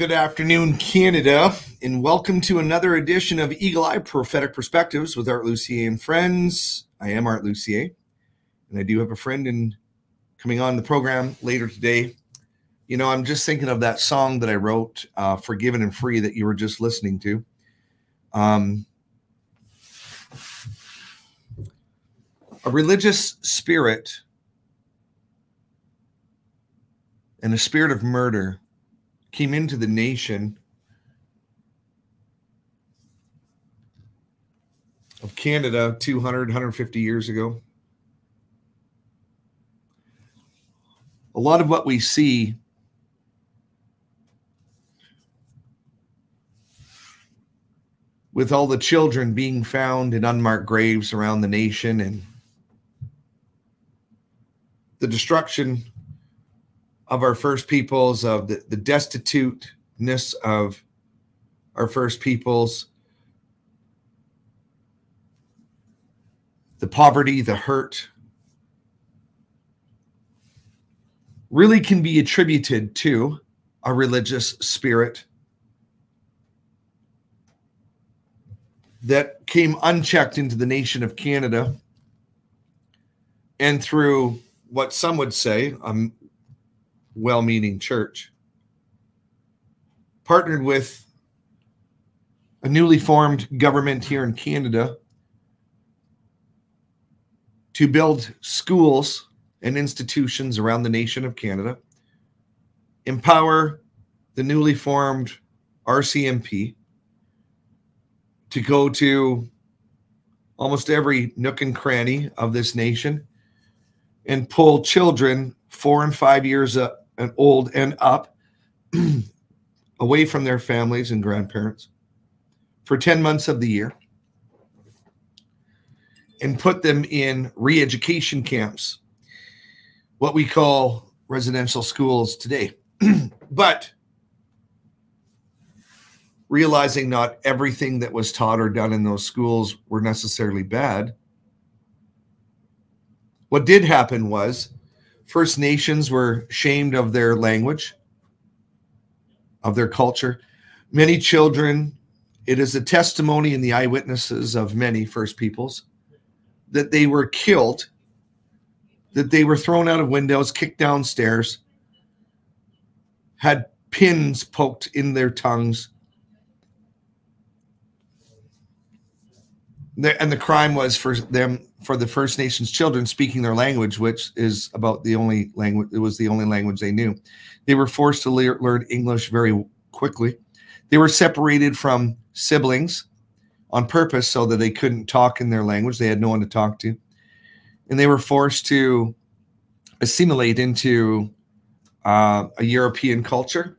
good afternoon, Canada, and welcome to another edition of Eagle Eye Prophetic Perspectives with Art Lucier and friends. I am Art Lucier, and I do have a friend in coming on the program later today. You know, I'm just thinking of that song that I wrote, uh, "Forgiven and Free," that you were just listening to. Um, a religious spirit and a spirit of murder came into the nation of Canada 200, 150 years ago. A lot of what we see with all the children being found in unmarked graves around the nation and the destruction of our first peoples, of the, the destituteness of our first peoples, the poverty, the hurt, really can be attributed to a religious spirit that came unchecked into the nation of Canada and through what some would say a well meaning church partnered with a newly formed government here in Canada to build schools and institutions around the nation of Canada, empower the newly formed RCMP to go to almost every nook and cranny of this nation and pull children four and five years up and old and up away from their families and grandparents for 10 months of the year and put them in re-education camps what we call residential schools today but realizing not everything that was taught or done in those schools were necessarily bad. What did happen was First Nations were shamed of their language, of their culture. Many children, it is a testimony in the eyewitnesses of many First Peoples that they were killed, that they were thrown out of windows, kicked downstairs, had pins poked in their tongues, and the crime was for them for the First Nations children speaking their language, which is about the only language. It was the only language they knew. They were forced to le- learn English very quickly. They were separated from siblings on purpose so that they couldn't talk in their language. They had no one to talk to, and they were forced to assimilate into uh, a European culture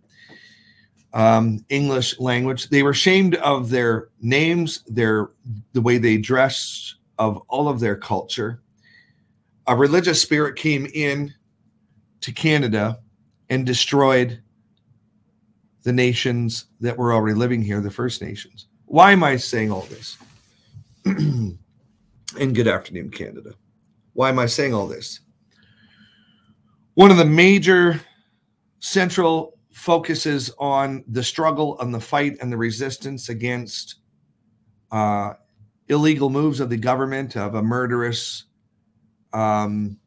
um, English language. They were ashamed of their names, their the way they dressed, of all of their culture. A religious spirit came in to Canada and destroyed the nations that were already living here, the First Nations. Why am I saying all this? and good afternoon, Canada. Why am I saying all this? One of the major central focuses on the struggle and the fight and the resistance against uh, illegal moves of the government of a murderous um,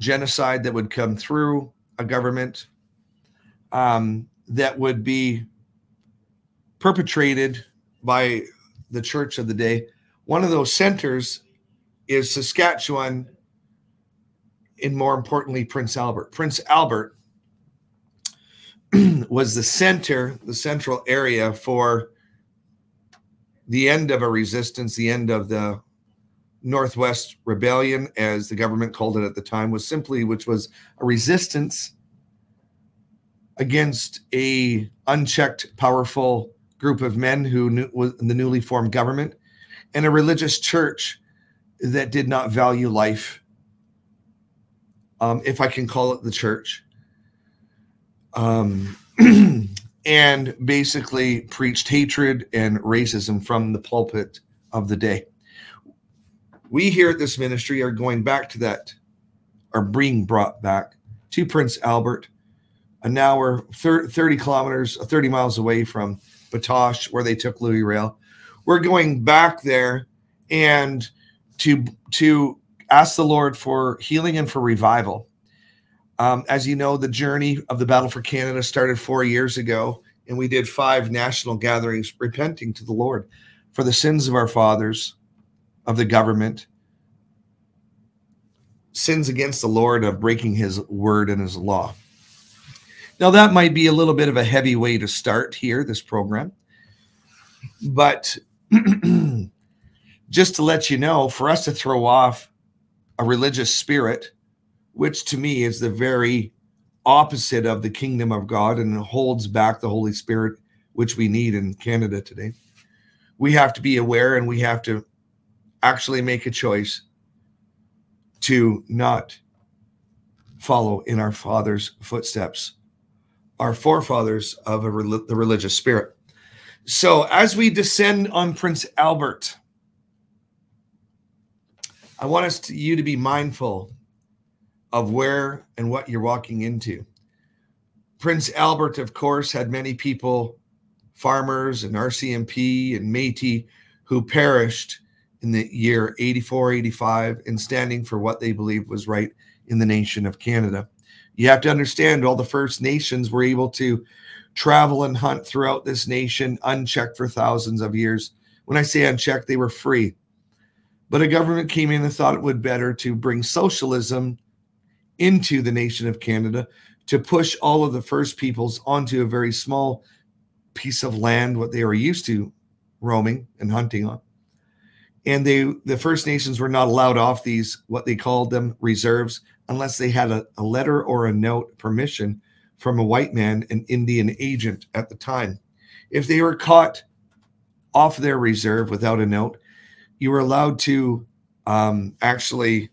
genocide that would come through a government um, that would be perpetrated by the church of the day. One of those centers is Saskatchewan, and more importantly, Prince Albert. Prince Albert was the center, the central area for the end of a resistance, the end of the Northwest Rebellion, as the government called it at the time, was simply which was a resistance against a unchecked, powerful group of men who knew, was the newly formed government, and a religious church that did not value life, um, if I can call it the church. Um, and basically preached hatred and racism from the pulpit of the day. We here at this ministry are going back to that, are being brought back to Prince Albert, an hour, 30 kilometers, uh, 30 miles away from Batoche, where they took Louis Riel. We're going back there and to to ask the Lord for healing and for revival um, as you know, the journey of the Battle for Canada started four years ago, and we did five national gatherings repenting to the Lord for the sins of our fathers, of the government, sins against the Lord of breaking his word and his law. Now, that might be a little bit of a heavy way to start here, this program. But just to let you know, for us to throw off a religious spirit, which to me is the very opposite of the kingdom of God and holds back the Holy Spirit, which we need in Canada today. We have to be aware and we have to actually make a choice to not follow in our father's footsteps, our forefathers of a, the religious spirit. So, as we descend on Prince Albert, I want us to, you to be mindful of where and what you're walking into. Prince Albert, of course, had many people, farmers and RCMP and Metis, who perished in the year 84, 85 in standing for what they believed was right in the nation of Canada. You have to understand all the First Nations were able to travel and hunt throughout this nation unchecked for thousands of years. When I say unchecked, they were free. But a government came in and thought it would better to bring socialism into the nation of Canada to push all of the First Peoples onto a very small piece of land, what they were used to roaming and hunting on. And they, the First Nations were not allowed off these, what they called them reserves, unless they had a, a letter or a note permission from a white man, an Indian agent at the time. If they were caught off their reserve without a note, you were allowed to um, actually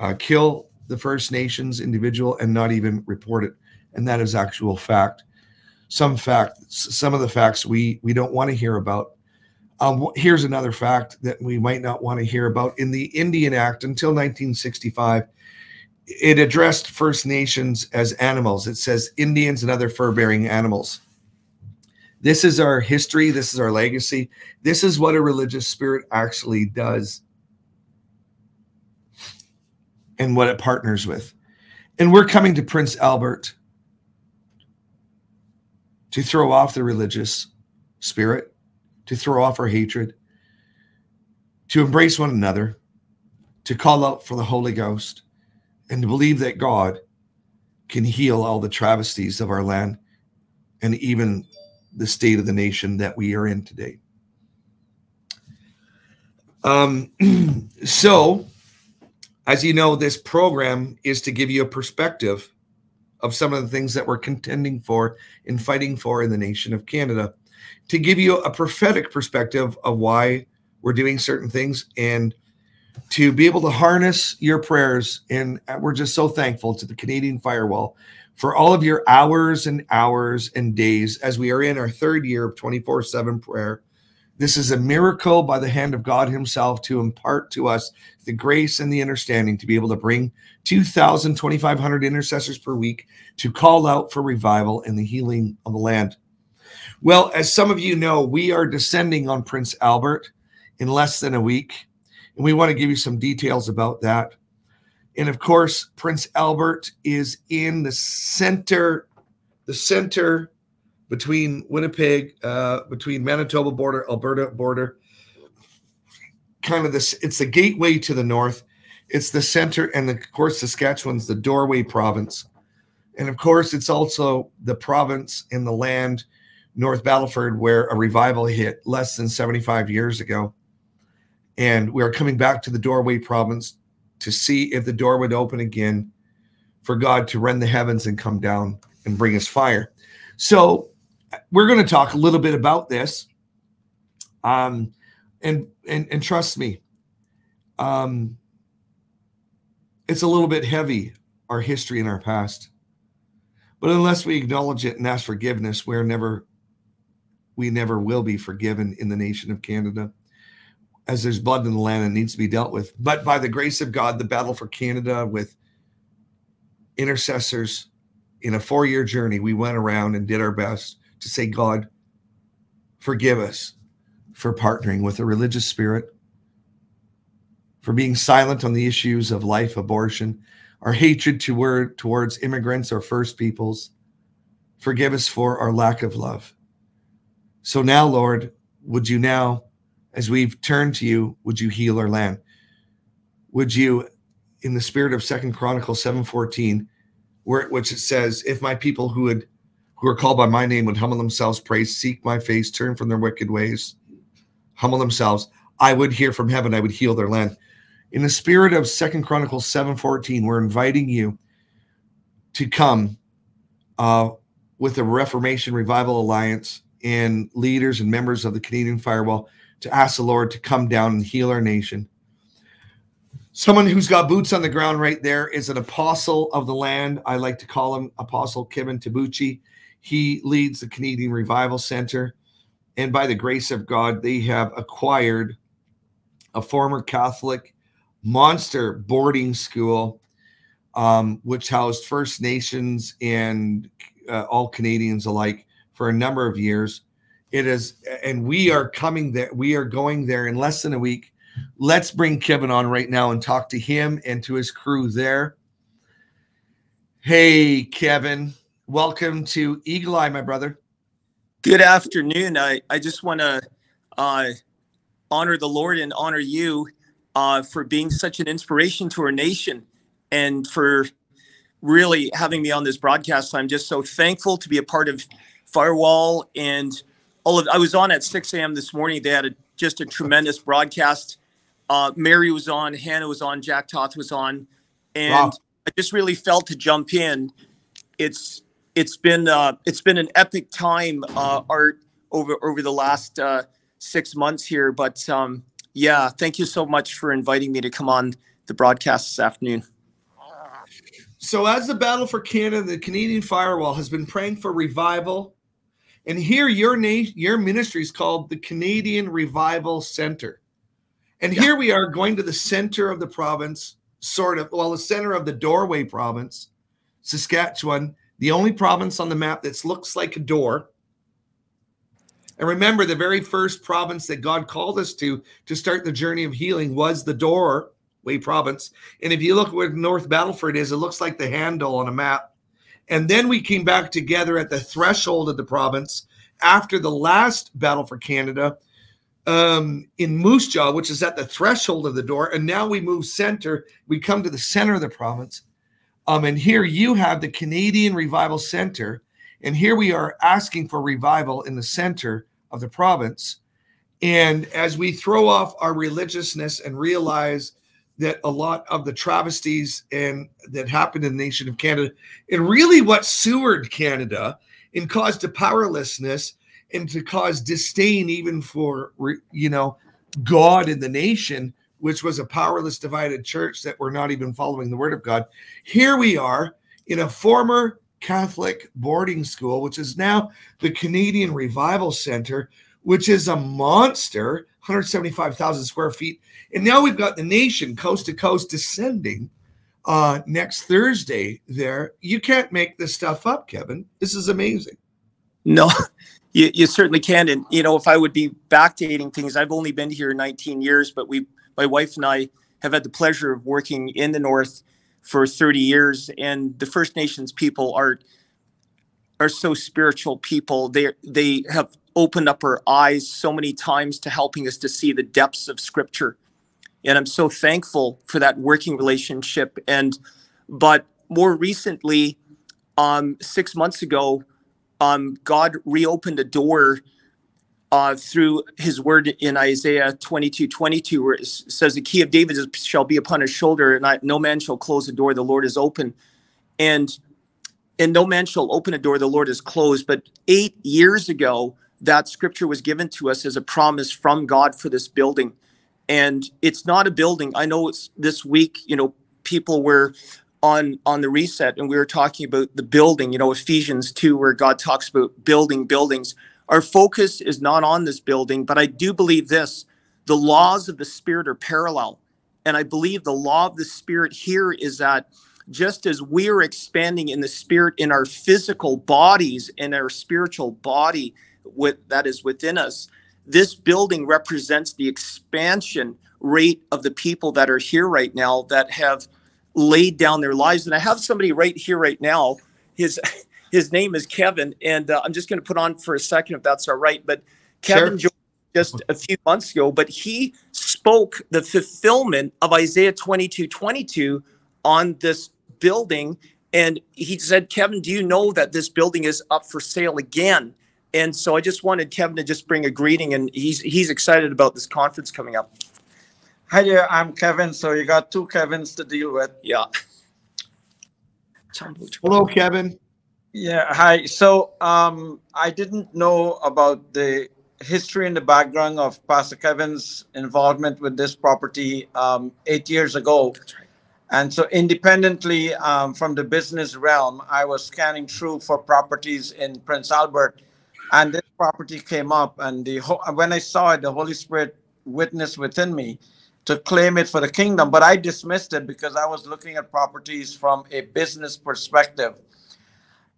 uh, kill the First Nations individual and not even report it. And that is actual fact. some facts, some of the facts we we don't want to hear about. Um, here's another fact that we might not want to hear about. In the Indian Act until 1965, it addressed First Nations as animals. It says Indians and other fur-bearing animals. This is our history. This is our legacy. This is what a religious spirit actually does and what it partners with. And we're coming to Prince Albert to throw off the religious spirit, to throw off our hatred, to embrace one another, to call out for the Holy Ghost, and to believe that God can heal all the travesties of our land and even the state of the nation that we are in today. Um, so, as you know, this program is to give you a perspective of some of the things that we're contending for and fighting for in the nation of Canada, to give you a prophetic perspective of why we're doing certain things and to be able to harness your prayers. And we're just so thankful to the Canadian Firewall for all of your hours and hours and days as we are in our third year of 24 7 prayer. This is a miracle by the hand of God Himself to impart to us the grace and the understanding to be able to bring 2,000, 2,500 intercessors per week to call out for revival and the healing of the land. Well, as some of you know, we are descending on Prince Albert in less than a week, and we want to give you some details about that. And of course, Prince Albert is in the center, the center between Winnipeg, uh, between Manitoba border, Alberta border. Kind of this, it's the gateway to the north. It's the center, and of course, Saskatchewan's the doorway province. And of course, it's also the province in the land, North Battleford, where a revival hit less than 75 years ago. And we are coming back to the doorway province to see if the door would open again for God to rend the heavens and come down and bring us fire. So we're going to talk a little bit about this. Um, and and and trust me, um, it's a little bit heavy our history and our past. But unless we acknowledge it and ask forgiveness, we're never we never will be forgiven in the nation of Canada as there's blood in the land and needs to be dealt with. But by the grace of God, the battle for Canada with intercessors in a four year journey, we went around and did our best to say, God, forgive us for partnering with a religious spirit, for being silent on the issues of life, abortion, our hatred toward, towards immigrants or First Peoples. Forgive us for our lack of love. So now, Lord, would you now as we've turned to you, would you heal our land? Would you, in the spirit of Second Chronicles 7:14, where which it says, if my people who would who are called by my name would humble themselves, pray, seek my face, turn from their wicked ways, humble themselves, I would hear from heaven, I would heal their land. In the spirit of Second Chronicles 7:14, we're inviting you to come uh, with the Reformation Revival Alliance and leaders and members of the Canadian Firewall to ask the Lord to come down and heal our nation. Someone who's got boots on the ground right there is an apostle of the land. I like to call him Apostle Kevin Tabuchi. He leads the Canadian Revival Center. And by the grace of God, they have acquired a former Catholic monster boarding school, um, which housed First Nations and uh, all Canadians alike for a number of years. It is, and we are coming there. We are going there in less than a week. Let's bring Kevin on right now and talk to him and to his crew there. Hey, Kevin, welcome to Eagle Eye, my brother. Good afternoon. I, I just want to uh, honor the Lord and honor you uh, for being such an inspiration to our nation and for really having me on this broadcast. I'm just so thankful to be a part of Firewall and all of I was on at 6 a.m. this morning. They had a, just a tremendous broadcast. Uh, Mary was on, Hannah was on, Jack Toth was on, and wow. I just really felt to jump in. It's it's been uh, it's been an epic time, uh, Art, over over the last uh, six months here. But um, yeah, thank you so much for inviting me to come on the broadcast this afternoon. So, as the battle for Canada, the Canadian Firewall has been praying for revival And here, your nation, your ministry is called the Canadian Revival Center. And yeah. here we are going to the center of the province, sort of, well, the center of the doorway province, Saskatchewan, the only province on the map that looks like a door. And remember, the very first province that God called us to to start the journey of healing was the doorway province. And if you look where North Battleford is, it looks like the handle on a map. And then we came back together at the threshold of the province after the last battle for Canada um, in Moose Jaw, which is at the threshold of the door. And now we move center. We come to the center of the province. Um, and here you have the Canadian Revival Center. And here we are asking for revival in the center of the province. And as we throw off our religiousness and realize that a lot of the travesties and that happened in the nation of Canada, and really what sewered Canada and caused a powerlessness and to cause disdain even for you know God in the nation, which was a powerless, divided church that were not even following the word of God. Here we are in a former Catholic boarding school, which is now the Canadian Revival Center, which is a monster, 175,000 square feet. And now we've got the nation coast to coast descending uh, next Thursday there. You can't make this stuff up, Kevin. This is amazing. No, you, you certainly can. And, you know, if I would be backdating things, I've only been here 19 years, but we, my wife and I have had the pleasure of working in the North for 30 years. And the First Nations people are, are so spiritual people. They, they have opened up our eyes so many times to helping us to see the depths of scripture. And I'm so thankful for that working relationship. And, but more recently, um, six months ago, um, God reopened a door uh, through his word in Isaiah 22 22, where it says, The key of David shall be upon his shoulder, and I, no man shall close the door, the Lord is open. And and no man shall open a door, the Lord is closed. But eight years ago, that scripture was given to us as a promise from God for this building. And it's not a building. I know it's this week, you know, people were on on the reset and we were talking about the building you know ephesians 2 where god talks about building buildings our focus is not on this building but i do believe this the laws of the spirit are parallel and i believe the law of the spirit here is that just as we are expanding in the spirit in our physical bodies and our spiritual body with that is within us this building represents the expansion rate of the people that are here right now that have laid down their lives. And I have somebody right here, right now. His his name is Kevin, and uh, I'm just going to put on for a second if that's all right. But Kevin sure. just a few months ago, but he spoke the fulfillment of Isaiah 22, 22 on this building. And he said, Kevin, do you know that this building is up for sale again? And so I just wanted Kevin to just bring a greeting, and he's he's excited about this conference coming up. Hi there, I'm Kevin. So you got two Kevins to deal with. Yeah. Hello, Kevin. Yeah, hi. So um, I didn't know about the history and the background of Pastor Kevin's involvement with this property um, eight years ago. And so, independently um, from the business realm, I was scanning through for properties in Prince Albert, and this property came up. And the when I saw it, the Holy Spirit witnessed within me to claim it for the kingdom, but I dismissed it because I was looking at properties from a business perspective.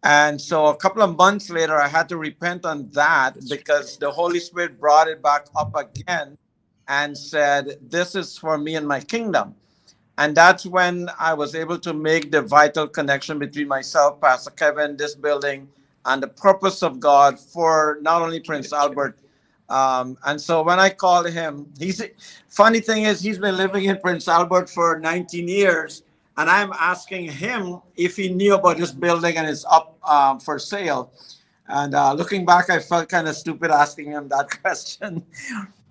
And so a couple of months later, I had to repent on that because the Holy Spirit brought it back up again and said, This is for me and my kingdom. And that's when I was able to make the vital connection between myself, Pastor Kevin, this building, and the purpose of God for not only Prince Albert, um, and so when I called him, he's funny thing is he's been living in Prince Albert for 19 years, and I'm asking him if he knew about this building and it's up um, for sale. And uh, looking back, I felt kind of stupid asking him that question.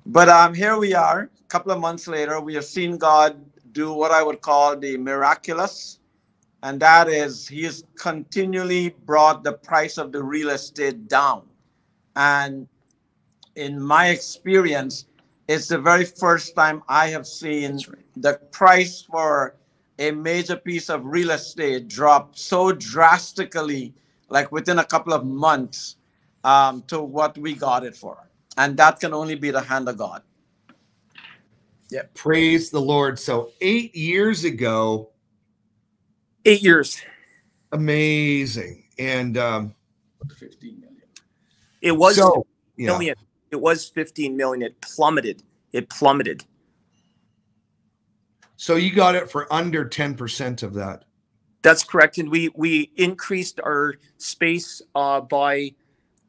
but um, here we are, a couple of months later. We have seen God do what I would call the miraculous, and that is He has continually brought the price of the real estate down. And in my experience, it's the very first time I have seen right. the price for a major piece of real estate drop so drastically, like within a couple of months, um, to what we got it for. And that can only be the hand of God. Yeah, praise the Lord. So eight years ago, Eight years. amazing. And um, 15 million. It was so yeah. It was 15 million. It plummeted. It plummeted. So you got it for under 10% of that. That's correct. And we we increased our space uh, by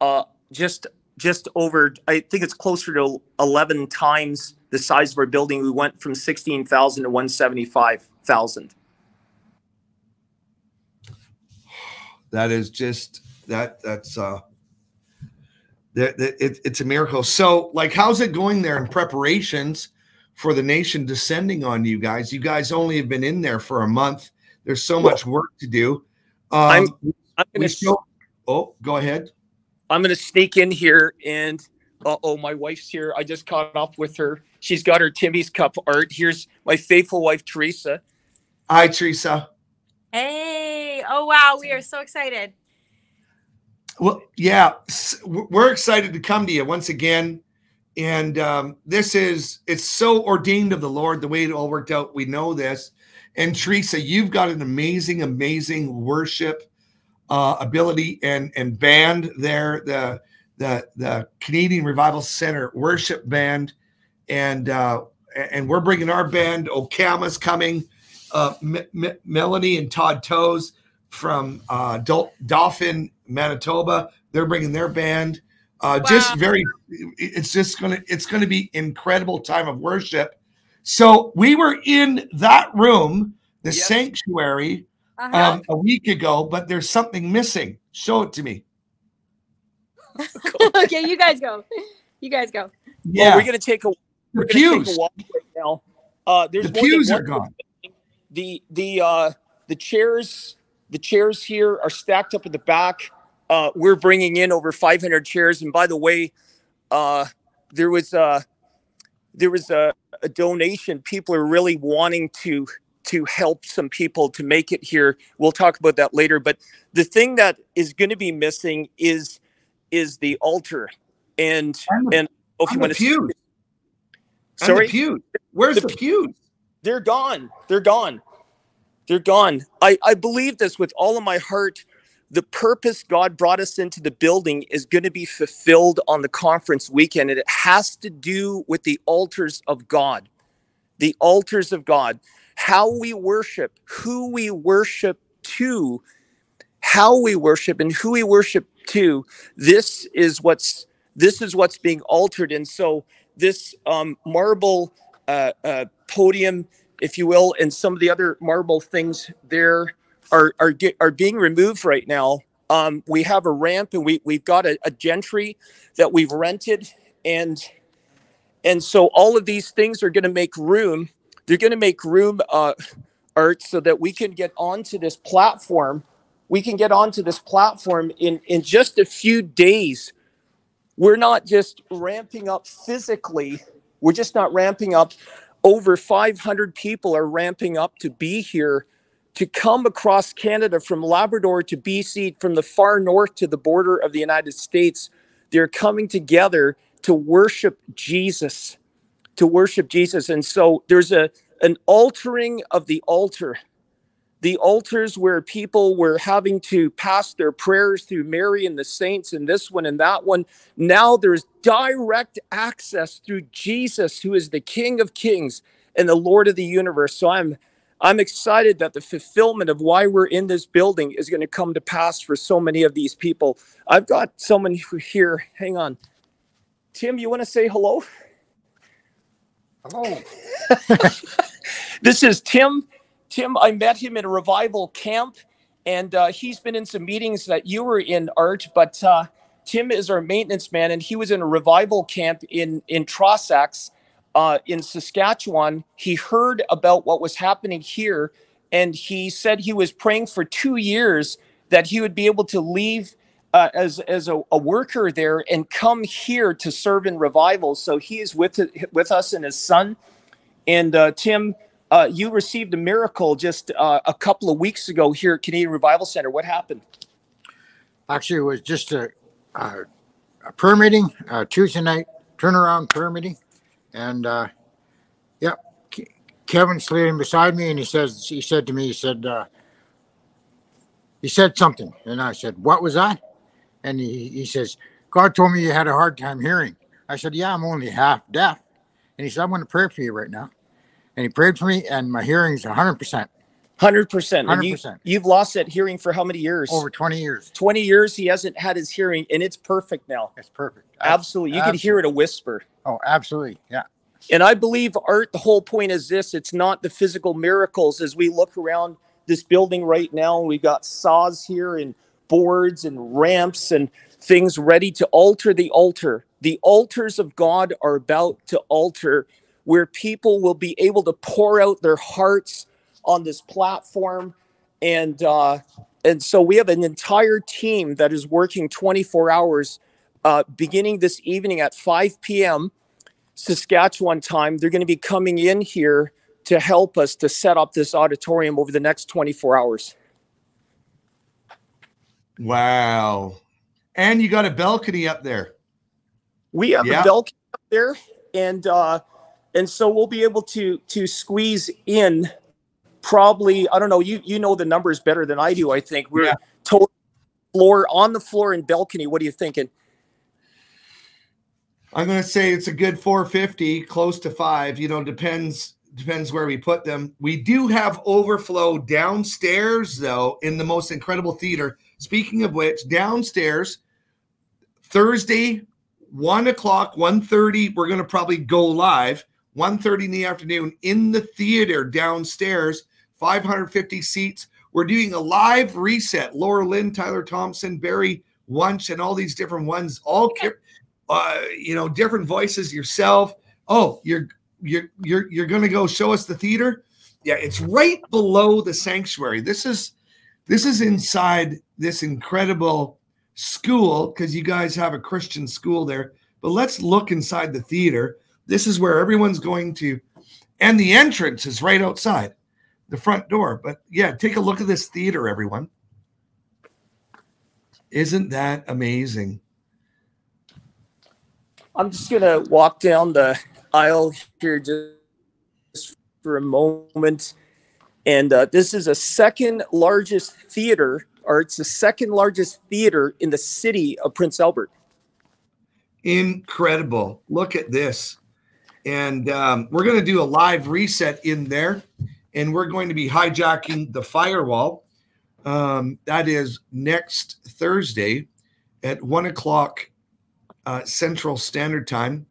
uh, just just over. I think it's closer to 11 times the size of our building. We went from 16,000 to 175,000. That is just that that's uh that, that it, it's a miracle. So like how's it going there in preparations for the nation descending on you guys? You guys only have been in there for a month. There's so much work to do. Um, I'm- I'm gonna still, oh, go ahead. I'm gonna sneak in here and uh oh, my wife's here. I just caught up with her. She's got her Timmy's cup art. Here's my faithful wife Teresa. Hi, Teresa. Hey! Oh wow, we are so excited. Well, yeah, we're excited to come to you once again. And um, this is, it's so ordained of the Lord the way it all worked out. We know this. And Teresa, you've got an amazing, amazing worship uh, ability and and band there, the the the Canadian Revival Center worship band, and uh, and we're bringing our band. Okama's coming, uh, M- M- Melanie and Todd Toes from uh, Dol- Dauphin, Manitoba. They're bringing their band. Uh, Just very, it's just gonna it's gonna be incredible time of worship. So we were in that room, the Yes. sanctuary, Uh-huh. um, a week ago, but there's something missing. Show it to me. okay, you guys go. You guys go. Yeah, we're gonna take a the we're gonna take pews. a walk right now. Uh, there's The more pews are one gone. the the uh the chairs the chairs here are stacked up in the back uh we're bringing in over 500 chairs and by the way uh there was uh there was a, a donation people are really wanting to to help some people to make it here we'll talk about that later but the thing that is going to be missing is is the altar and And the- and oh, if you want the to. And sorry the. Where's The the pews? they're gone. They're gone. They're gone. I, I believe this with all of my heart. The purpose God brought us into the building is going to be fulfilled on the conference weekend, and it has to do with the altars of God. The altars of God. How we worship, who we worship to, how we worship, and who we worship to. This is what's this is what's being altered. And so this um, marble uh, uh, podium, if you will, and some of the other marble things there are are get, are being removed right now. Um, we have a ramp, and we we've got a, a gentry that we've rented, and and so all of these things are going to make room. They're going to make room, uh, art, so that we can get onto this platform. We can get onto this platform in in just a few days. We're not just ramping up physically. We're just not ramping up over 500 people are ramping up to be here to come across Canada from Labrador to BC, from the far north to the border of the United States. They're coming together to worship Jesus, to worship Jesus. And so there's a an altering of the altar. The altars where people were having to pass their prayers through Mary and the saints and this one and that one. Now there's direct access through Jesus, who is the King of Kings and the Lord of the universe. So I'm I'm excited that the fulfillment of why we're in this building is going to come to pass for so many of these people. I've got someone who here. Hang on. Tim, you want to say hello? Hello. This is Tim. Tim, I met him in a revival camp, and uh, he's been in some meetings that you were in, Art. But uh, Tim is our maintenance man, and he was in a revival camp in in Trossachs, uh, in Saskatchewan. He heard about what was happening here, and he said he was praying for two years that he would be able to leave uh, as as a, a worker there and come here to serve in revival. So he is with with us and his son. And uh, Tim, uh, you received a miracle just uh, a couple of weeks ago here at Canadian Revival Center. What happened? Actually, it was just a, uh, a prayer meeting, Tuesday night turnaround prayer meeting, and uh, yeah, Ke- Kevin's sitting beside me, and he says he said to me, he said uh, he said something, and I said, "What was that?" And he he says, "God told me you had a hard time hearing." I said, "Yeah, I'm only half deaf," and he said, "I'm going to pray for you right now," and he prayed for me, and my hearing's 100 percent Hundred percent. You, 100%. you've lost that hearing for how many years? over 20 years. twenty years. He hasn't had his hearing, and it's perfect now. It's perfect. Absolutely, you can hear it a whisper. Oh, absolutely. Yeah. And I believe art. The whole point is this: it's not the physical miracles. As we look around this building right now, we've got saws here and boards and ramps and things ready to alter the altar. The altars of God are about to alter, where people will be able to pour out their hearts on this platform, and uh, and so we have an entire team that is working 24 hours, uh, beginning this evening at 5 p.m. Saskatchewan time. They're going to be coming in here to help us to set up this auditorium over the next 24 hours. Wow. And you got a balcony up there. We have Yeah. a balcony up there, and uh, and so we'll be able to to squeeze in probably I don't know you you know the numbers better than I do. I think we're Yeah. total floor on the floor and balcony. What are you thinking? I'm going to say it's a good 450, close to five. You know, depends depends where we put them. We do have overflow downstairs, though, in the most incredible theater. Speaking of which, downstairs, Thursday, one o'clock, 1.30, we're going to probably go live. 1.30 in the afternoon in the theater downstairs, 550 seats. We're doing a live reset. Laura Lynn, Tyler Thompson, Barry Wunsch, and all these different ones, all uh, you know, different voices yourself. Oh, you're you're you're you're gonna go show us the theater? Yeah, it's right below the sanctuary. This is this is inside this incredible school because you guys have a Christian school there. But let's look inside the theater. This is where everyone's going to, and the entrance is right outside the front door. But yeah, take a look at this theater, everyone. Isn't that amazing? I'm just gonna walk down the aisle here just for a moment, and uh, this is a second largest theater, or it's the second largest theater in the city of Prince Albert. incredible. Look at this. And um, we're going to do a live reset in there. And we're going to be hijacking the firewall. Um, that is next Thursday at one o'clock uh, Central Standard Time.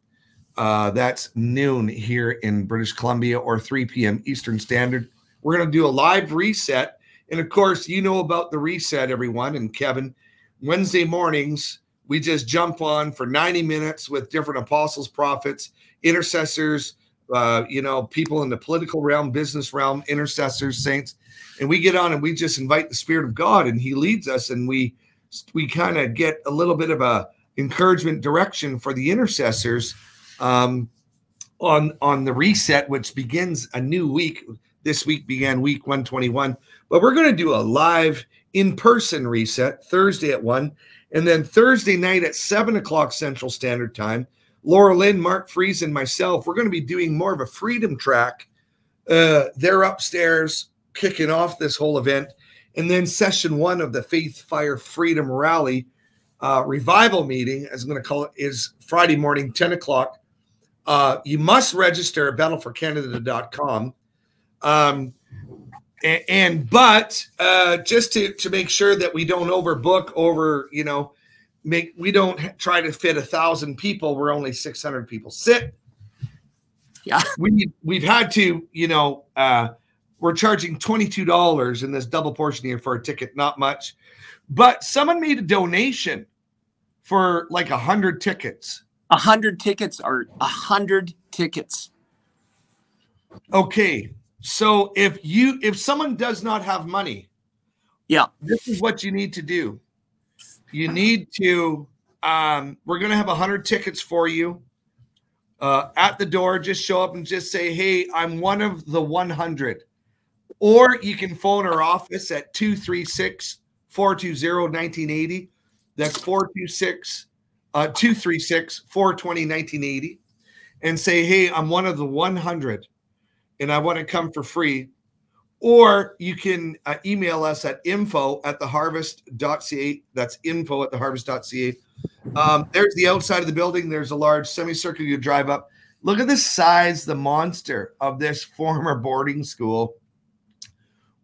Uh, that's noon here in British Columbia or 3 p.m. Eastern Standard. We're going to do a live reset. And of course, you know about the reset, everyone. And Kevin, Wednesday mornings, we just jump on for 90 minutes with different apostles, prophets, intercessors, uh, you know, people in the political realm, business realm, intercessors, saints, and we get on and we just invite the Spirit of God, and He leads us, and we we kind of get a little bit of a encouragement direction for the intercessors um, on on the reset, which begins a new week. This week began week 121, but we're going to do a live in person reset Thursday at one. And then Thursday night at seven o'clock Central Standard Time, Laura Lynn, Mark Fries, and myself, we're going to be doing more of a freedom track. Uh, they're upstairs kicking off this whole event. And then session one of the Faith Fire Freedom Rally uh, revival meeting, as I'm going to call it, is Friday morning, 10 o'clock. Uh, you must register at battleforcanada.com. Um, and, and but uh, just to to make sure that we don't overbook over you know make we don't try to fit a thousand people we're only 600 people sit Yeah. we we've had to you know uh we're charging $22 in this double portion here for a ticket not much but someone made a donation for like a hundred tickets A hundred tickets are a hundred tickets. okay so if you if someone does not have money Yeah. this is what you need to do you need to um we're gonna have hundred tickets for you. Uh at the door just show up and just say hey i'm one of the 100 or you can phone our office at 236 420 1980 that's 426 uh, 236 420 1980 and say, hey, I'm one of the 100 and I want to come for free. Or you can uh, email us at info at theharvest.ca. That's info at theharvest.ca. Um, there's the outside of the building. There's a large semicircle you drive up. Look at the size, the monster of this former boarding school.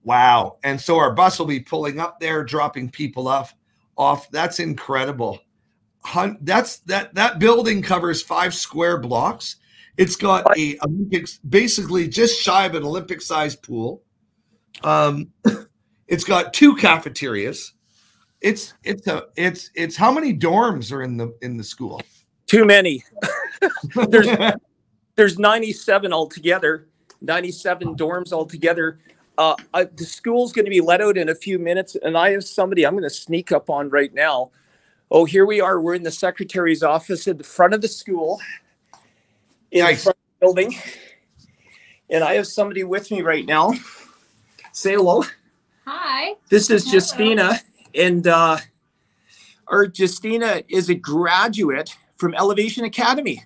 Wow. And so our bus will be pulling up there, dropping people off. Off. That's incredible. That's that that building covers five square blocks. It's got a Olympics, basically just shy of an Olympic sized pool. Um, it's got two cafeterias. It's it's a it's it's how many dorms are in the in the school? Too many. there's there's 97 altogether, 97 dorms altogether. Uh, I, the school's going to be let out in a few minutes, and I have somebody I'm going to sneak up on right now. Oh, here we are. We're in the secretary's office at the front of the school, in Nice. front of the building, and I have somebody with me right now. Say hello. Hi. This is Hello. Justina, and uh, our Justina is a graduate from Elevation Academy.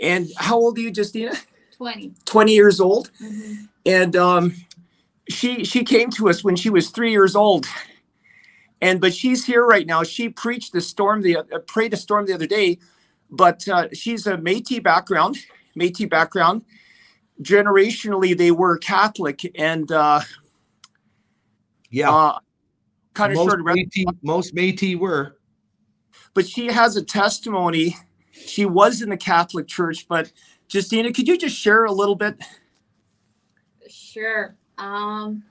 And how old are you, Justina? 20. 20 years old. Mhm. And um, she she came to us when she was three years old. And but she's here right now. She preached the storm the uh, prayed a storm the other day, but uh, she's a Métis background, Métis background. Generationally, they were Catholic, and uh, Yeah. uh, kind of most, short around. Métis, most Métis were. but she has a testimony. She was in the Catholic Church, but Justina, could you just share a little bit? Sure. Um,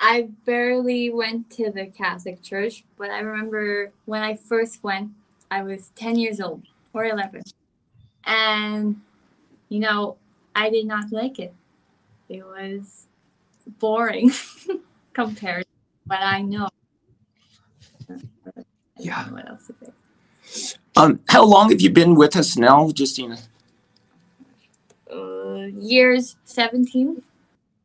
I barely went to the Catholic Church, but I remember when I first went, I was 10 years old or 11. And, you know, I did not like it. It was boring compared to what I know. Yeah. know what else. Um, how long have you been with us now, Justina? Uh, years 17?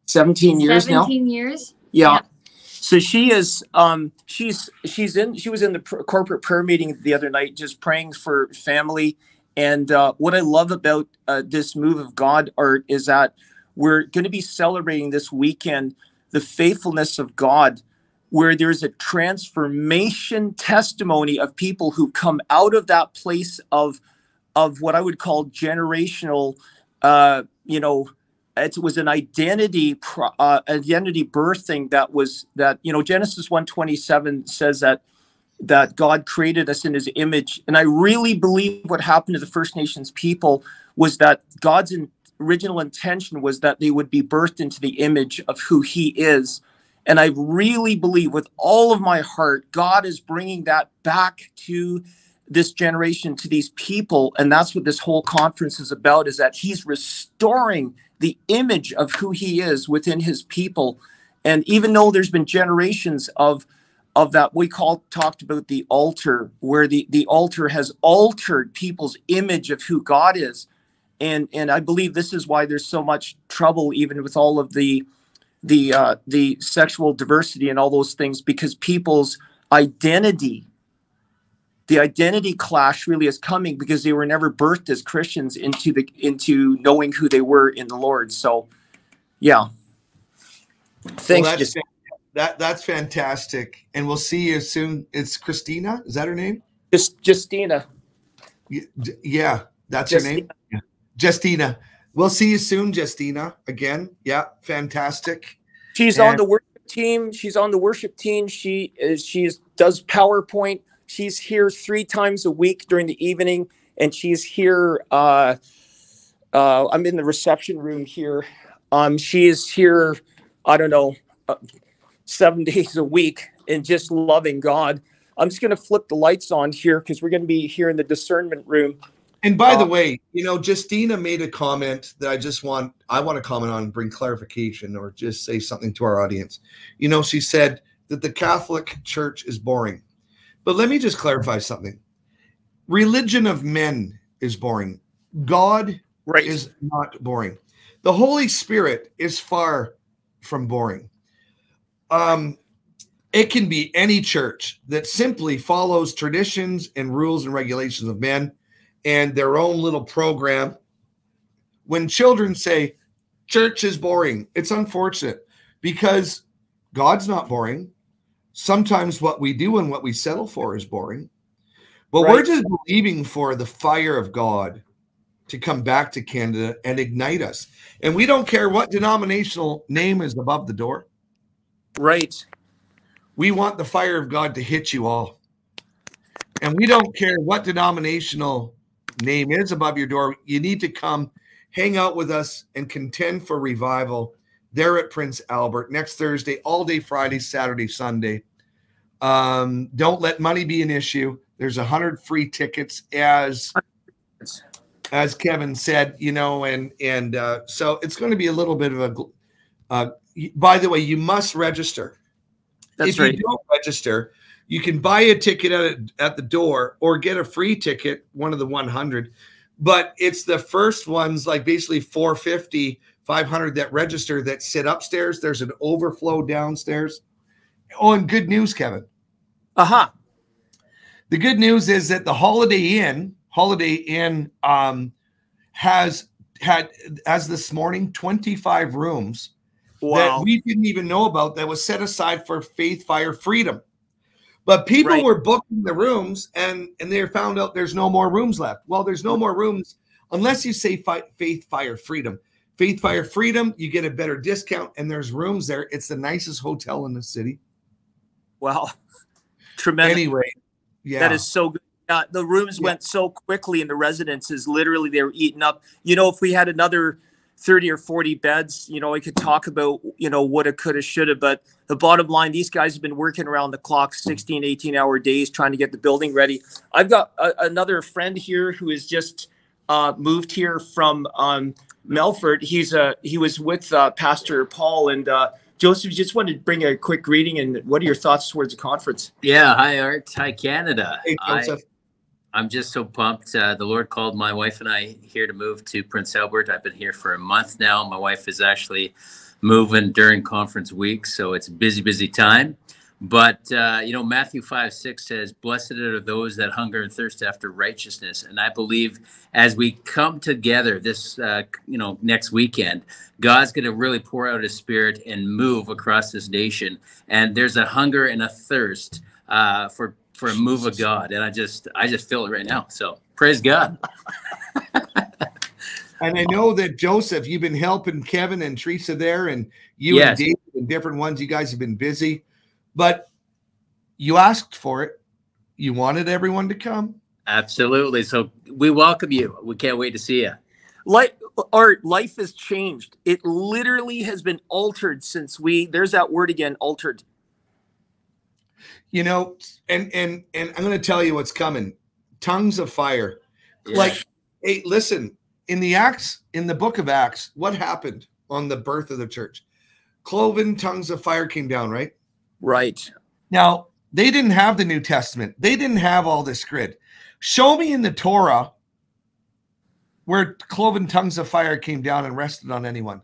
17 years now? 17 years. Yeah. Yeah. So she is um she's she's in she was in the pr- corporate prayer meeting the other night just praying for family and uh, what I love about uh, this move of God art is that we're going to be celebrating this weekend the faithfulness of God where there's a transformation testimony of people who come out of that place of of what I would call generational uh you know it was an identity uh, identity birthing that was that you know genesis 127 says that that god created us in his image. And i really believe what happened to the first nations people was that god's in, original intention was that they would be birthed into the image of who he is. And i really believe with all of my heart god is bringing that back to this generation to these people. And that's what this whole conference is about is that he's restoring the image of who he is within his people. And even though there's been generations of of that we call talked about the altar where the the altar has altered people's image of who god is and and i believe this is why there's so much trouble even with all of the the uh the sexual diversity and all those things because people's identity the identity clash really is coming because they were never birthed as Christians into the into knowing who they were in the Lord. So, yeah. Thanks. Well, Just- that that's fantastic, and we'll see you soon. It's Christina. Is that her name? just Justina. Yeah, that's her name. Yeah. Justina. We'll see you soon, Justina. Again, yeah, fantastic. She's And- on the worship team. She's on the worship team. She is she's does PowerPoint. She's here three times a week during the evening, and she's here. Uh, uh, I'm in the reception room here. Um, she is here. I don't know, uh, seven days a week, and just loving God. I'm just going to flip the lights on here because we're going to be here in the discernment room. And by the Uh, way, you know, Justina made a comment that I just want I want to comment on and bring clarification or just say something to our audience. You know, she said that the Catholic Church is boring. But let me just clarify something. Religion of men is boring. God Right. is not boring. The Holy Spirit is far from boring. Um, It can be any church that simply follows traditions and rules and regulations of men and their own little program. When children say church is boring, it's unfortunate because God's not boring. Sometimes what we do and what we settle for is boring. But Right. we're just believing for the fire of God to come back to Canada and ignite us. And we don't care what denominational name is above the door. Right. We want the fire of God to hit you all. And we don't care what denominational name is above your door. You need to come hang out with us and contend for revival there at Prince Albert next Thursday, all day Friday, Saturday, Sunday. Um, don't let money be an issue. There's a hundred free tickets as as Kevin said, you know, and and uh, so it's going to be a little bit of a. Uh, by the way, you must register. That's if right. you don't register, you can buy a ticket at, at the door or get a free ticket, one of the 100. But it's the first ones, like basically 450, 500 that register that sit upstairs. There's an overflow downstairs. Oh, and good news, Kevin. Uh huh. The good news is that the Holiday Inn, Holiday Inn, um, has had as this morning 25 rooms Wow. that we didn't even know about that was set aside for faith fire freedom but people Right. were booking the rooms and and they found out there's no more rooms left well there's no more rooms unless you say fi- faith fire freedom faith fire freedom you get a better discount and there's rooms there it's the nicest hotel in the city wow. Tremendous. anyway yeah That is so good. Uh, the rooms Yeah. went so quickly in the residences. Literally, they were eaten up. You know, if we had another 30 or 40 beds, you know, we could talk about, you know, what it coulda, shoulda. But the bottom line, these guys have been working around the clock, 16, 18 hour days trying to get the building ready. I've got a, another friend here who has just uh, moved here from um, Melfort. He's uh, he was with uh, Pastor Paul and uh, Joseph. Just wanted to bring a quick greeting and what are your thoughts towards the conference? Yeah, hi Art, hi Canada. hey I, joseph I'm just so pumped. Uh, the Lord called my wife and I here to move to Prince Albert. I've been here for a month now. My wife is actually moving during conference week, so it's busy, busy time. But uh, you know, Matthew five six says, "Blessed are those that hunger and thirst after righteousness." And I believe as we come together this, uh, you know, next weekend, God's going to really pour out His Spirit and move across this nation. And there's a hunger and a thirst uh, for for a move of God, and I just I just feel it right now. So praise God. and i know that joseph you've been helping kevin and teresa there and you Yes. and david and different ones you guys have been busy but you asked for it you wanted everyone to come Absolutely. So we welcome you. We can't wait to see you. life art life has changed it literally has been altered since we there's that word again altered you know and and and i'm going to tell you what's coming. Tongues of fire. Yeah. like hey listen in the acts in the book of acts what happened on the birth of the church? Cloven tongues of fire came down right? Right. Now they didn't have the new testament. They didn't have all this grid. Show me in the torah where cloven tongues of fire came down and rested on anyone.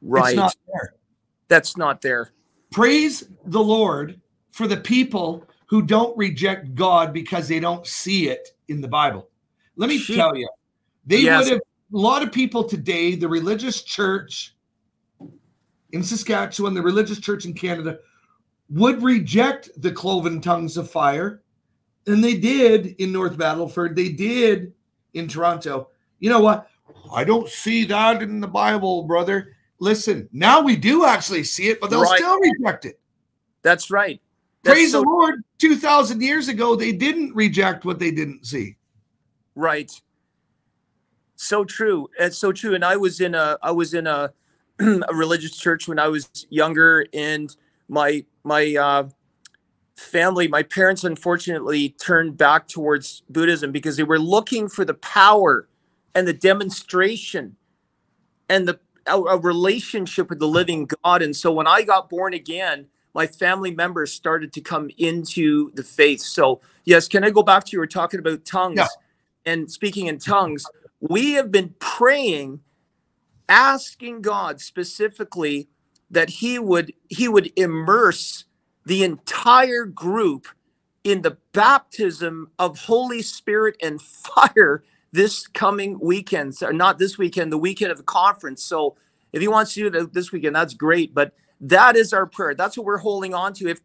Right. it's not there. That's not there praise the Lord for the people who don't reject God because they don't see it in the Bible. Let me Shoot. tell you, they Yes. would have a lot of people today, the religious church in Saskatchewan, the religious church in Canada, would reject the cloven tongues of fire. And they did in North Battleford, they did in Toronto. You know what? I don't see that in the Bible, brother. Listen, now we do actually see it, but they'll Right. still reject it. that's right That's Praise so- the Lord. 2,000 years ago, they didn't reject what they didn't see. right so true it's so true and i was in a i was in a, a religious church when i was younger and my my uh family my parents unfortunately turned back towards buddhism because they were looking for the power and the demonstration and the a, a relationship with the living god. And so when i got born again my family members started to come into the faith. So yes can i go back to you were talking about tongues Yeah. and speaking in tongues. We have been praying asking god specifically that he would he would immerse the entire group in the baptism of Holy Spirit and fire this coming weekend, or not this weekend, the weekend of the conference. So if he wants to do it this weekend, that's great. But that is our prayer. That's what we're holding on to. If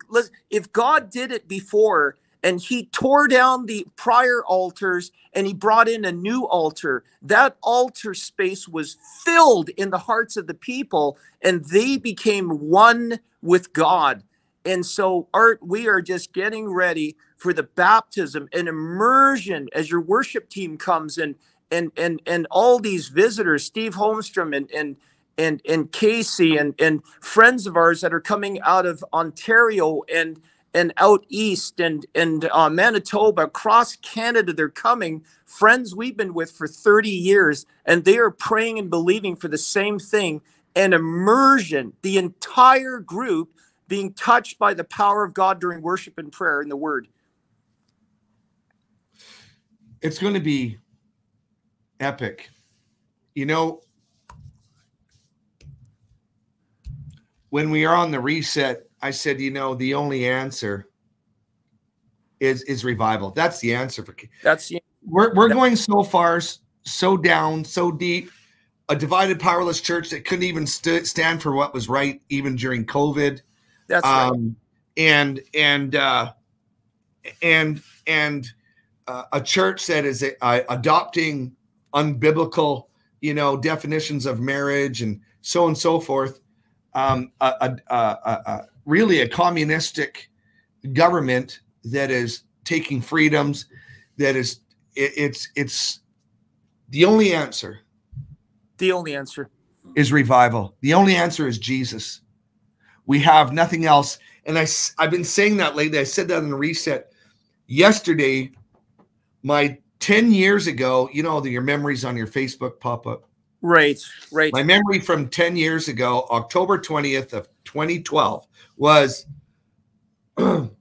if God did it before and he tore down the prior altars and he brought in a new altar, that altar space was filled in the hearts of the people and they became one with God. And so, Art, we are just getting ready for the baptism and immersion as your worship team comes and and and and all these visitors, Steve Holmstrom and and and and Casey and and friends of ours that are coming out of Ontario and and out east and and uh, Manitoba across Canada they're coming. Friends we've been with for 30 years and they are praying and believing for the same thing and immersion. The entire group being touched by the power of God during worship and prayer in the word. It's going to be epic. You know, when we are on the reset, I said, you know, the only answer is is revival. That's the answer for that's the, we're we're going so far, so down, so deep. A divided, powerless church that couldn't even st- stand for what was right, even during COVID. That's um, right. And and uh, and and uh, a church that is uh, adopting unbiblical, you know, definitions of marriage and so on and so forth. Um, a, a, a, really a communistic government that is taking freedoms, that is it, it's it's the only answer. The only answer is revival. The only answer is Jesus. We have nothing else. And I, I've been saying that lately. I said that in the reset yesterday. My 10 years ago, you know, the, your memories on your Facebook pop up. Right, right. My memory from 10 years ago, October 20th of 2012, was I'm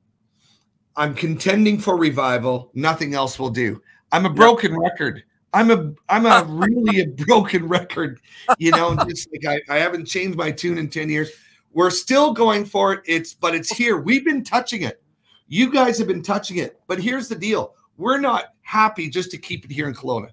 contending for revival. Nothing else will do. I'm a broken record. I'm a I'm a really a broken record, you know. Just like I, I haven't changed my tune in 10 years. We're still going for it. It's but it's here. We've been touching it. You guys have been touching it. But here's the deal. We're not happy just to keep it here in Kelowna.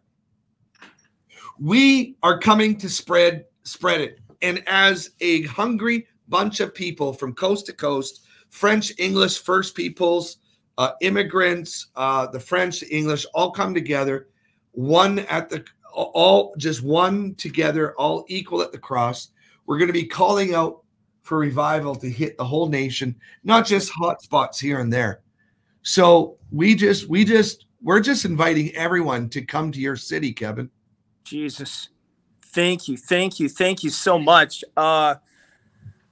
We are coming to spread spread it. And as a hungry bunch of people from coast to coast, French, English, First Peoples, uh, immigrants, uh, the French, the English, all come together, one at the all just one together, all equal at the cross. We're going to be calling out for revival to hit the whole nation, not just hot spots here and there. So we just, we just, we're just inviting everyone to come to your city, Kevin. Jesus. Thank you. Thank you. Thank you so much. Uh,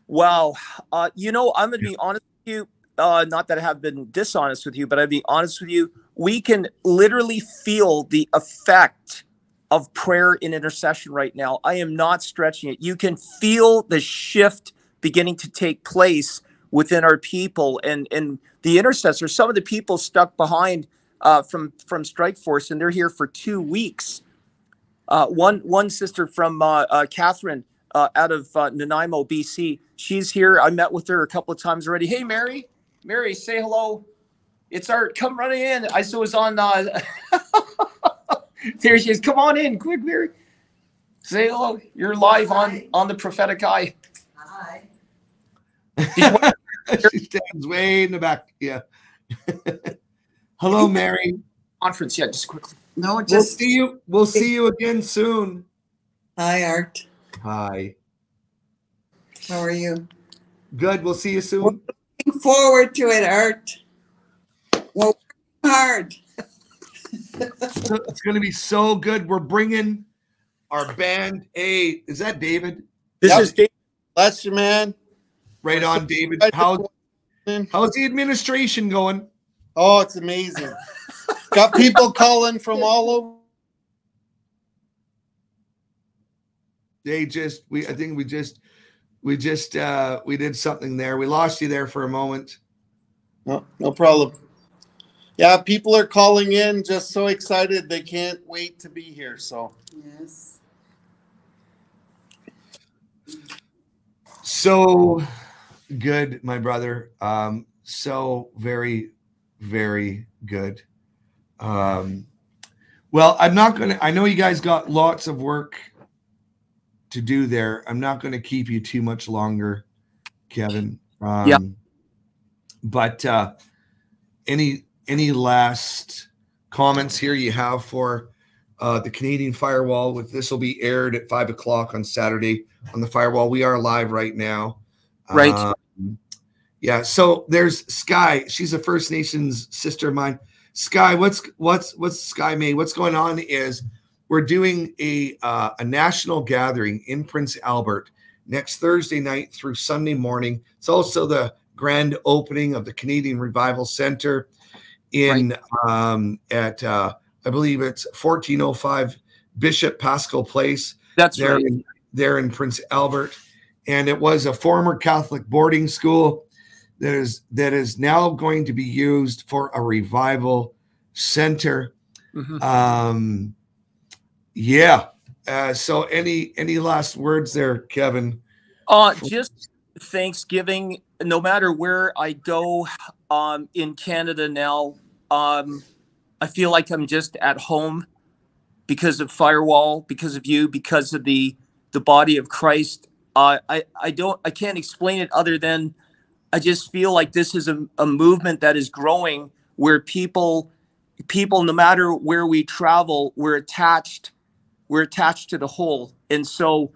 wow. Uh, you know, I'm going to be honest with you. Uh, not that I have been dishonest with you, but I'd be honest with you. We can literally feel the effect of prayer and intercession right now. I am not stretching it. You can feel the shift beginning to take place within our people and and the intercessors. Some of the people stuck behind uh, from from Strike Force, and they're here for two weeks. Uh, one one sister from uh, uh Catherine uh, out of uh, Nanaimo, BC. She's here. I met with her a couple of times already. Hey, Mary, Mary, say hello. It's Art. Come running in. I saw was on. there she is. Come on in, quick, Mary. Say hello. You're live on on the prophetic eye. she stands way in the back. Yeah. Hello, Mary. Conference, yeah, just quickly. No, just we'll see you. We'll see you again soon. Hi, Art. Hi. How are you? Good. We'll see you soon. looking forward to it, Art. Well, hard. it's going to be so good. We're bringing our band. Hey, is that David? This yep. is David. That's your man. Right on, David. How, how's the administration going? Oh, it's amazing. Got people calling from all over. They just we I think we just we just uh we did something there. We lost you there for a moment. No, no problem. Yeah, people are calling in just so excited they can't wait to be here. So yes. So good, my brother. Um, so very, very good. Um, well, I'm not going to, I know you guys got lots of work to do there. I'm not going to keep you too much longer, Kevin. Um, Yeah. But uh, any any last comments here you have for uh, the Canadian Firewall? With this will be aired at five o'clock on Saturday on the Firewall. We are live right now. Right. Um, yeah. So there's Sky. She's a First Nations sister of mine. Sky, what's what's what's Sky May? What's going on is we're doing a uh, a national gathering in Prince Albert next Thursday night through Sunday morning. It's also the grand opening of the Canadian Revival Center in um, at uh, I believe it's 1405 Bishop Pascal Place. That's there right. in, there in Prince Albert, and it was a former Catholic boarding school that is that is now going to be used for a revival center. Mhm. Um, yeah. Uh, so any any last words there, Kevin? Uh, just Thanksgiving. No matter where I go, um, in Canada now, um, I feel like I'm just at home because of Firewall, because of you, because of the the body of Christ. Uh, I I don't I can't explain it other than I just feel like this is a, a movement that is growing where people people no matter where we travel we're attached we're attached to the whole. And so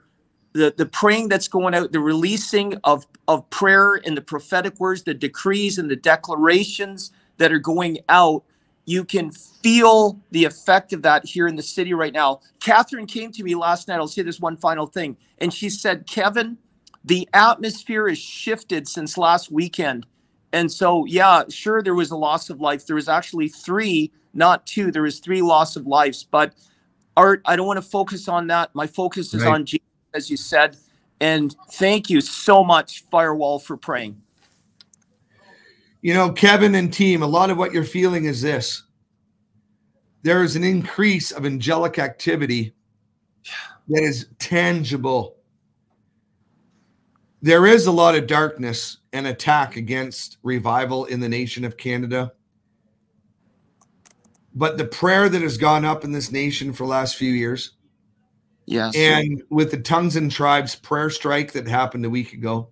the the praying that's going out the releasing of of prayer and the prophetic words the decrees and the declarations that are going out you can feel the effect of that here in the city right now. Catherine came to me last night. I'll say this one final thing. And she said kevin the atmosphere has shifted since last weekend. And so yeah sure there was a loss of life. There was actually three not two there was three loss of lives. But art i don't want to focus on that. My focus is Right. on jesus as you said. And thank you so much firewall for praying You know, Kevin and team, a lot of what you're feeling is this. There is an increase of angelic activity that is tangible. There is a lot of darkness and attack against revival in the nation of Canada. But the prayer that has gone up in this nation for the last few years, yes and with the tongues and tribes prayer strike that happened a week ago,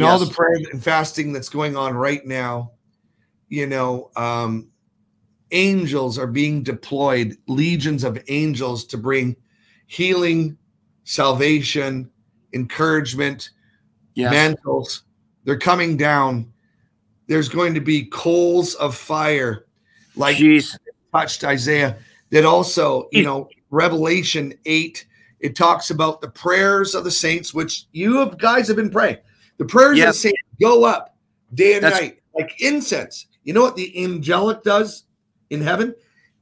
and all the prayer and fasting that's going on right now, you know, um, angels are being deployed, legions of angels to bring healing, salvation, encouragement, yes mantles. They're coming down. There's going to be coals of fire, like Jeez. touched Isaiah. That also, you know, Revelation 8, it talks about the prayers of the saints, which you have guys have been praying. The prayers Yes. of the saints go up day and That's- night, like incense. You know what the angelic does in heaven?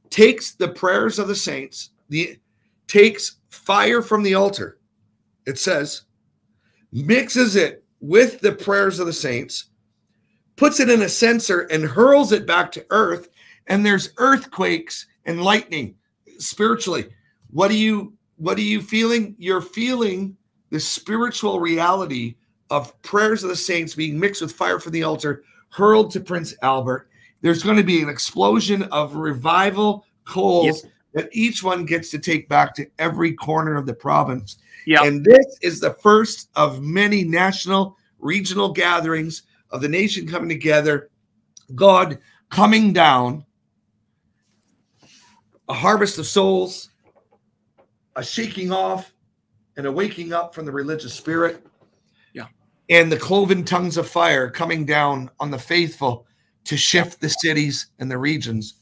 Takes the prayers of the saints, the takes fire from the altar. It says, mixes it with the prayers of the saints, puts it in a censer and hurls it back to earth and there's earthquakes and lightning spiritually what are you what are you feeling you're feeling the spiritual reality of prayers of the saints being mixed with fire from the altar hurled to prince albert there's going to be an explosion of revival coals that each one gets to take back to every corner of the province Yeah. and this is the first of many national regional gatherings of the nation coming together god coming down a harvest of souls, a shaking off and a waking up from the religious spirit. And the cloven tongues of fire coming down on the faithful to shift the cities and the regions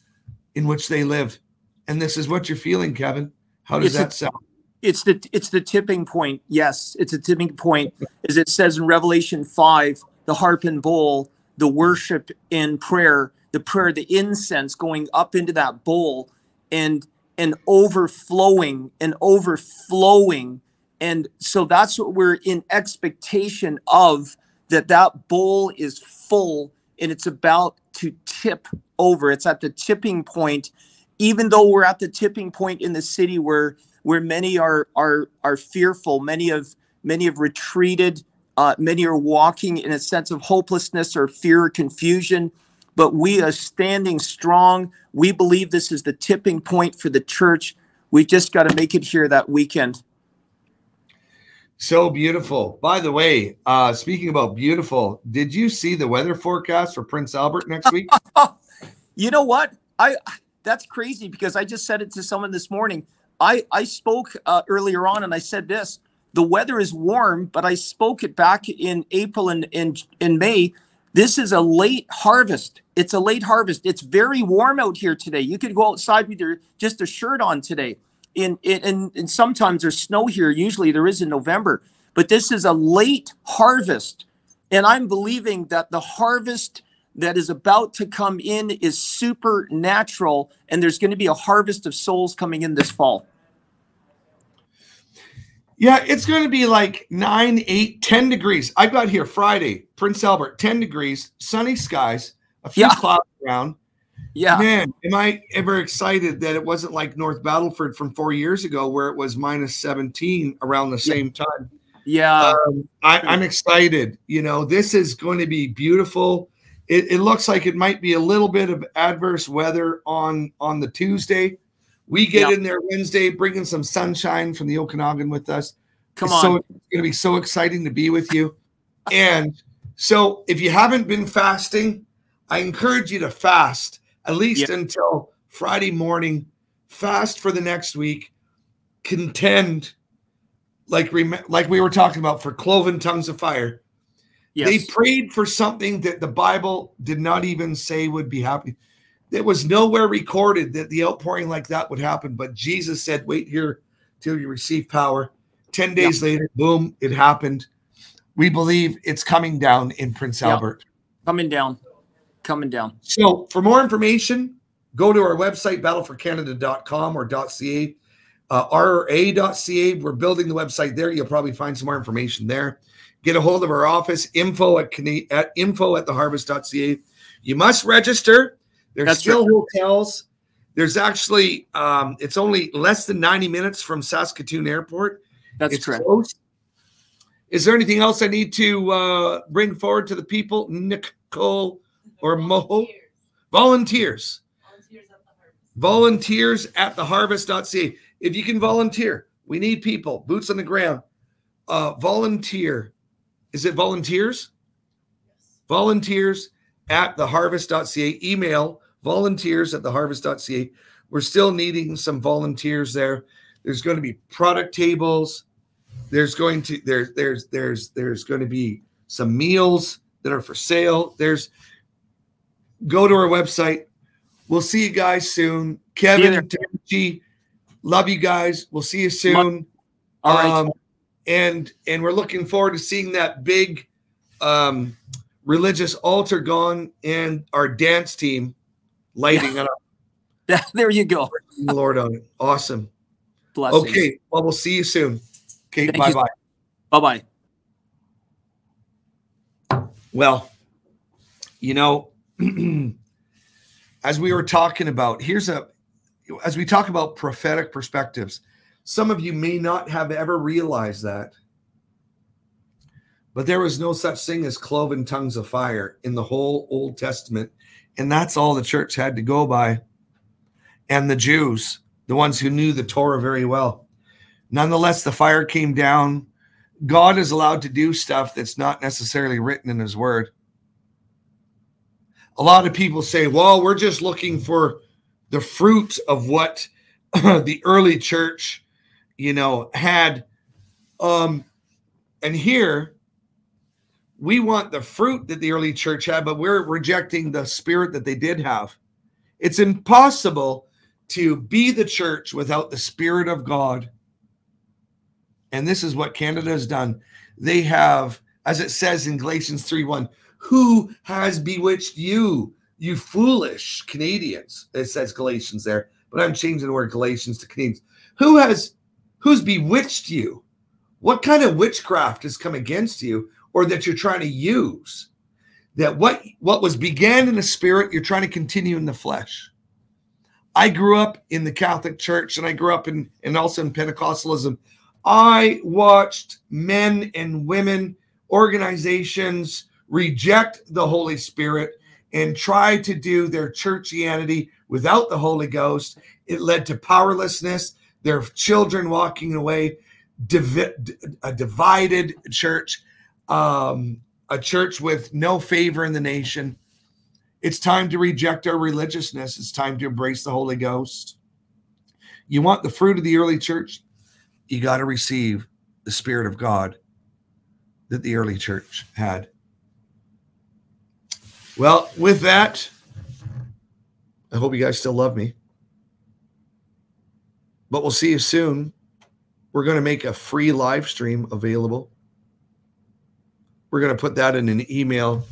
in which they live. And this is what you're feeling, Kevin. How does It's a- that sound? it's the it's the tipping point yes it's a tipping point as it says in revelation 5 the harp and bowl the worship and prayer the prayer the incense going up into that bowl and and overflowing and overflowing and so that's what we're in expectation of that that bowl is full and it's about to tip over it's at the tipping point even though we're at the tipping point in the city where where many are are are fearful many of many have retreated Uh, many are walking in a sense of hopelessness or fear or confusion, but we are standing strong. We believe this is the tipping point for the church. We've just got to make it here that weekend. So beautiful. By the way, uh, speaking about beautiful, did you see the weather forecast for Prince Albert next week? you know what? I that's crazy because I just said it to someone this morning. I I spoke uh, earlier on and I said this: the weather is warm, but I spoke it back in April and in in May. This is a late harvest. It's a late harvest. It's very warm out here today. You could go outside with your just a shirt on today. In in and sometimes there's snow here. Usually there is in November, but this is a late harvest, and I'm believing that the harvest that is about to come in is supernatural, and there's going to be a harvest of souls coming in this fall. Yeah, it's going to be like nine, eight, 10 degrees. I got here Friday, Prince Albert, 10 degrees, sunny skies, a few Yeah. clouds around. Yeah. Man, am I ever excited that it wasn't like North Battleford from four years ago where it was minus 17 around the same time. Yeah. Um, I, I'm excited. You know, this is going to be beautiful. It, it looks like it might be a little bit of adverse weather on on the Tuesday. We get Yeah. in there Wednesday, bringing some sunshine from the Okanagan with us. Come It's So on. it's going to be so exciting to be with you. And so, if you haven't been fasting, I encourage you to fast at least until Friday morning. Fast for the next week. Contend, like like we were talking about, for cloven tongues of fire. Yes. They prayed for something that the Bible did not even say would be happening. It was nowhere recorded that the outpouring like that would happen. But Jesus said, "Wait here till you receive power." Ten days later, boom, it happened. We believe it's coming down in Prince Yeah. Albert. coming down. Coming down. So, for more information, go to our website, battleforcanada.com or .ca, uh, rra.ca. We're building the website there. You'll probably find some more information there. Get a hold of our office, info at, at info at theharvest.ca. You must register. There's That's still hotels. There's actually, um, it's only less than 90 minutes from Saskatoon Airport. That's it's correct. close. Is there anything else I need to uh, bring forward to the people, Nicole or Mo? Volunteers. Volunteers at the harvest.ca. If you can volunteer, we need people, boots on the ground. Uh, volunteer. Is it volunteers? Volunteers at the harvest.ca. Email volunteers at the harvest.ca. We're still needing some volunteers there. There's going to be product tables. There's going to there's there's there's there's going to be some meals that are for sale. There's go to our website. We'll see you guys soon. Kevin, Timothy, love you guys. We'll see you soon. All right. Um, and and we're looking forward to seeing that big um, religious altar gone and our dance team lighting it up. there you go. Lord on it. Awesome. Blessings. Okay. Well, we'll see you soon. Okay. Thank Bye you. bye. Bye bye. Well, you know, as we were talking about, here's a, as we talk about prophetic perspectives, some of you may not have ever realized that, but there was no such thing as cloven tongues of fire in the whole Old Testament. And that's all the church had to go by. And the Jews, the ones who knew the Torah very well. Nonetheless, the fire came down. God is allowed to do stuff that's not necessarily written in his word. A lot of people say, well, we're just looking for the fruit of what the early church, you know, had. Um, and here we want the fruit that the early church had, but we're rejecting the spirit that they did have. It's impossible to be the church without the spirit of God. And this is what Canada has done. They have, as it says in Galatians 3 1, who has bewitched you, you foolish Canadians? It says Galatians there, but I'm changing the word Galatians to Canadians. Who has who's bewitched you? What kind of witchcraft has come against you or that you're trying to use? That what what was began in the spirit, you're trying to continue in the flesh. I grew up in the Catholic Church and I grew up in and also in Pentecostalism. I watched men and women organizations reject the Holy Spirit and try to do their churchianity without the Holy Ghost. It led to powerlessness, their children walking away, divi- a divided church, um, a church with no favor in the nation. It's time to reject our religiousness. It's time to embrace the Holy Ghost. You want the fruit of the early church? You got to receive the Spirit of God that the early church had. Well, with that, I hope you guys still love me. But we'll see you soon. We're going to make a free live stream available. We're going to put that in an email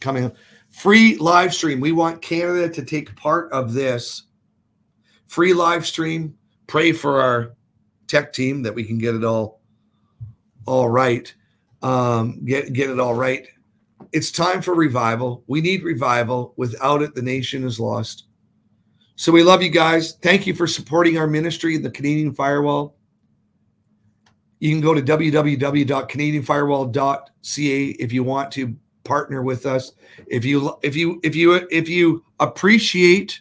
coming up. free live stream. We want Canada to take part of this free live stream. Pray for our tech team that we can get it all all right. Um, get get it all right. It's time for revival. We need revival. Without it, the nation is lost. So we love you guys. Thank you for supporting our ministry, in the Canadian Firewall. You can go to www.canadianfirewall.ca if you want to partner with us. If you if you if you if you appreciate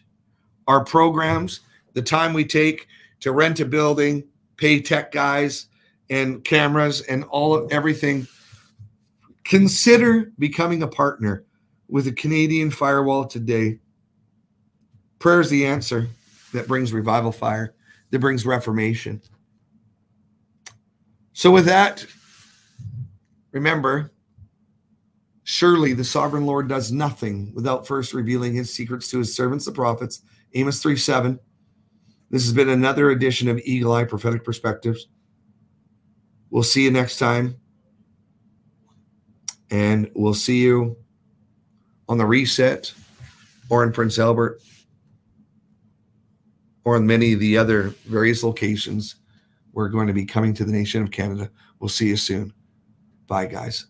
our programs, the time we take to rent a building, pay tech guys and cameras and all of everything, consider becoming a partner with the Canadian Firewall today. Prayer is the answer that brings revival fire, that brings reformation. So, with that, remember, surely the sovereign Lord does nothing without first revealing his secrets to his servants, the prophets. Amos 3 7. This has been another edition of Eagle Eye Prophetic Perspectives. We'll see you next time. And we'll see you on the reset or in Prince Albert or in many of the other various locations we're going to be coming to the nation of Canada. We'll see you soon. Bye, guys.